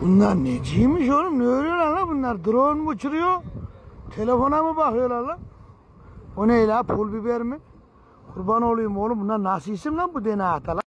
Bunlar neciymiş oğlum? Ne örüyorlar lan bunlar? Drone mu uçuruyor? Telefona mı bakıyorlar lan? O ne la? Pul biber mi? Kurban olayım oğlum bunlar nasıl isim lan bu DNA ata lan?